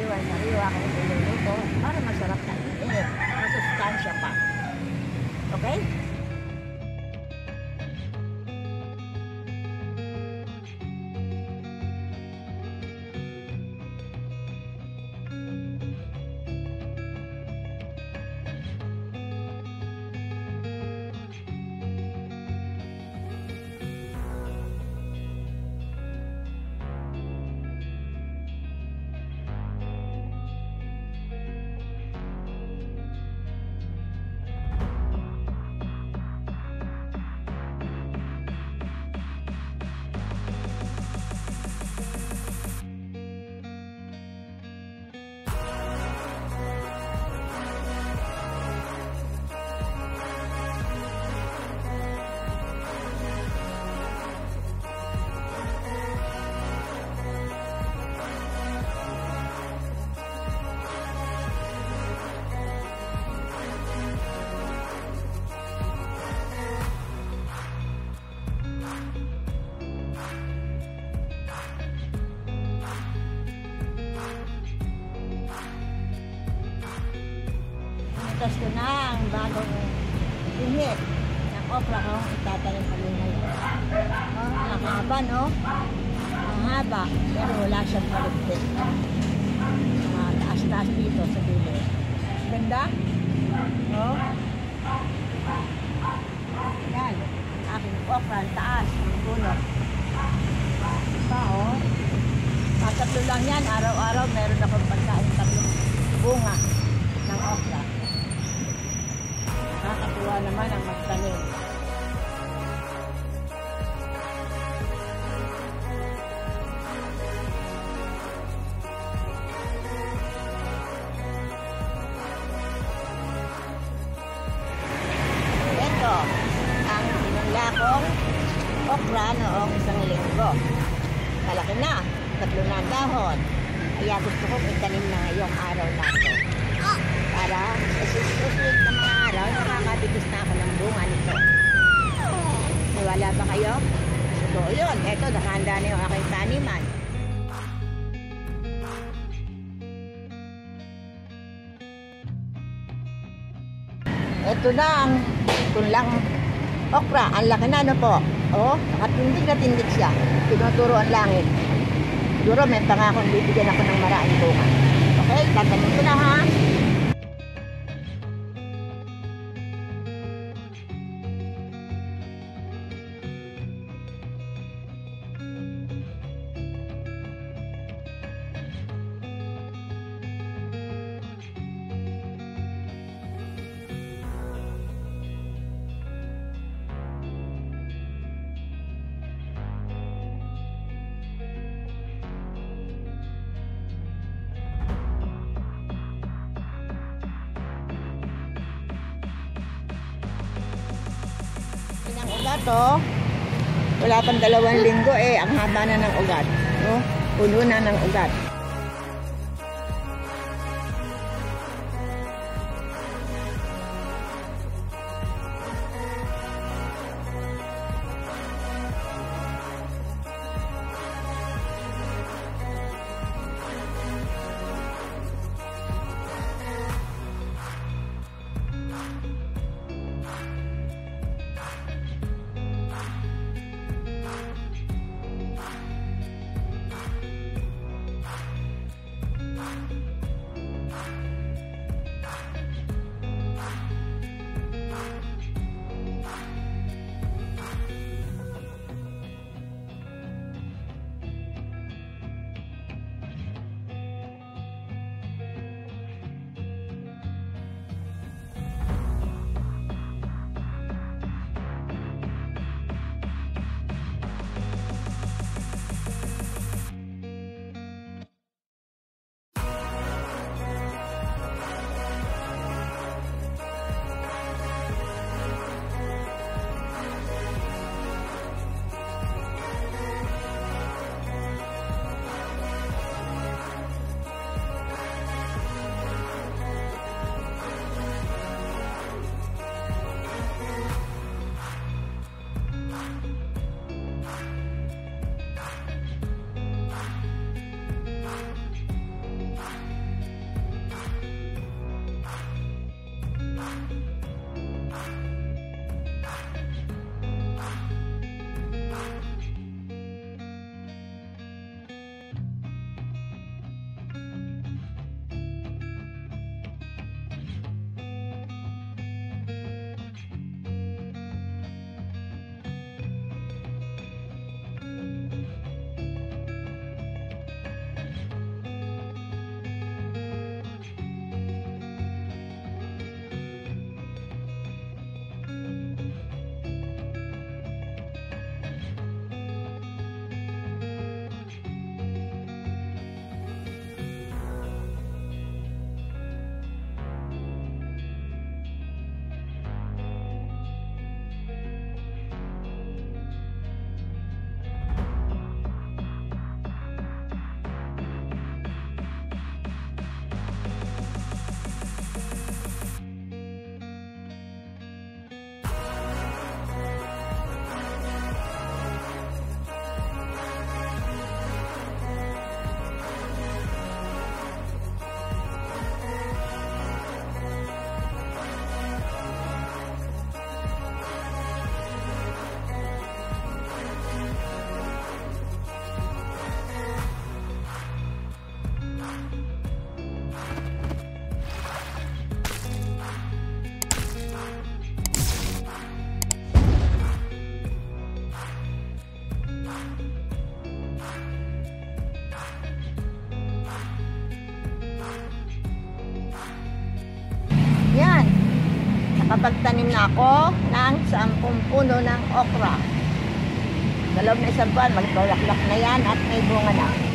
Sariwa-sariwa ko niluluto para masarap na init. Masustansya pa. Okay? Tapos ko na ang bagong init ng okra ko. Itatanim kami ngayon. Oh, ang haba, no? Ang haba. Pero wala siyang malupit. Mga taas-taas dito sa dulo. Ganda? No? Yan. Aking okra, taas. Ang puno. Pa, oh. Mga tatlo lang yan. Araw-araw meron akong pagkain tatlong bunga okra noong isang linggo. Malaki na, tatlo na dahon. Kaya gusto kong itanim na ngayong araw na ito. Para sa susunod na mga araw, nakakabigis na ako ng bunga nito. Niwala ba kayo? So, yun. Ito, nakahanda na yung aking taniman. Ito na ang tulang okra. Ang laki na, ano po? Oh, nakatindig na tindig siya. Tinuturo ang langit. Siguro may pangakong bibigyan ako ng maraming bunga. Okay, tatanim ko na ha. Ang ugat, oh. Wala pang dalawang linggo, eh. Ang haba na ng ugat. Oh, puno na ng ugat. Makapagtanim na ako ng 10 puno ng okra. Loob na isang buwan, magbulaklak na yan at may bunga na.